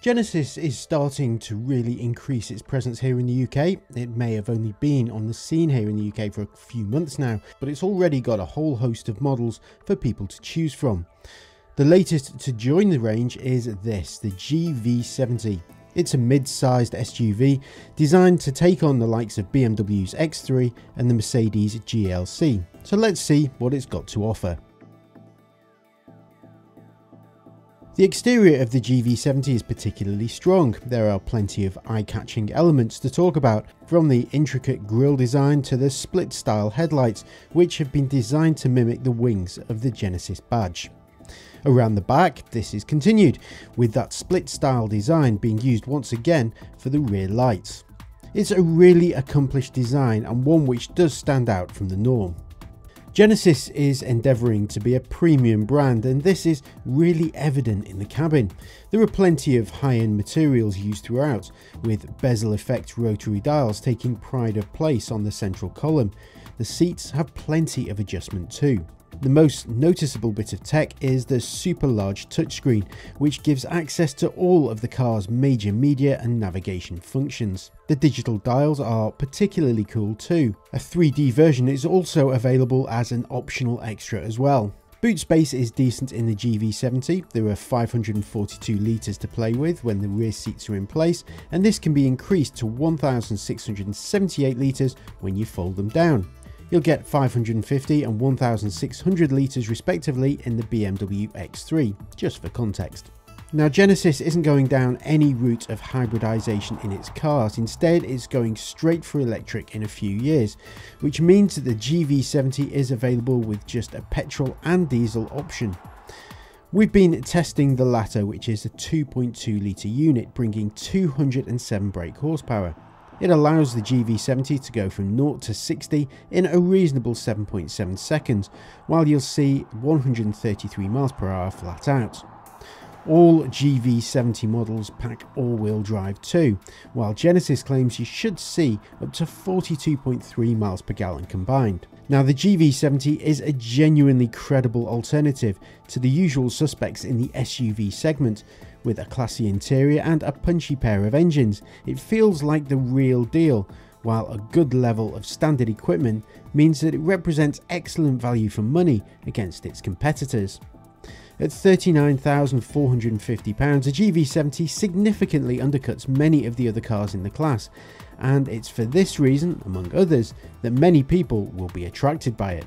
Genesis is starting to really increase its presence here in the UK. It may have only been on the scene here in the UK for a few months now, but it's already got a whole host of models for people to choose from. The latest to join the range is this, the GV70. It's a mid-sized SUV designed to take on the likes of BMW's X3 and the Mercedes GLC. So let's see what it's got to offer. The exterior of the GV70 is particularly strong. There are plenty of eye-catching elements to talk about, from the intricate grille design to the split-style headlights, which have been designed to mimic the wings of the Genesis badge. Around the back, this is continued, with that split-style design being used once again for the rear lights. It's a really accomplished design and one which does stand out from the norm. Genesis is endeavouring to be a premium brand and this is really evident in the cabin. There are plenty of high-end materials used throughout, with bezel effect rotary dials taking pride of place on the central column. The seats have plenty of adjustment too. The most noticeable bit of tech is the super large touchscreen, which gives access to all of the car's major media and navigation functions. The digital dials are particularly cool too. A 3D version is also available as an optional extra as well. Boot space is decent in the GV70, there are 542 litres to play with when the rear seats are in place and this can be increased to 1678 litres when you fold them down. You'll get 550 and 1600 litres respectively in the BMW X3, just for context. Now Genesis isn't going down any route of hybridization in its cars, instead it's going straight for electric in a few years, which means that the GV70 is available with just a petrol and diesel option. We've been testing the latter which is a 2.2 litre unit bringing 207 brake horsepower. It allows the GV70 to go from 0 to 60 in a reasonable 7.7 seconds, while you'll see 133 miles per hour flat out. All GV70 models pack all-wheel drive too, while Genesis claims you should see up to 42.3 miles per gallon combined. Now the GV70 is a genuinely credible alternative to the usual suspects in the SUV segment, with a classy interior and a punchy pair of engines. It feels like the real deal, while a good level of standard equipment means that it represents excellent value for money against its competitors. At £39,450, a GV70 significantly undercuts many of the other cars in the class, and it's for this reason, among others, that many people will be attracted by it.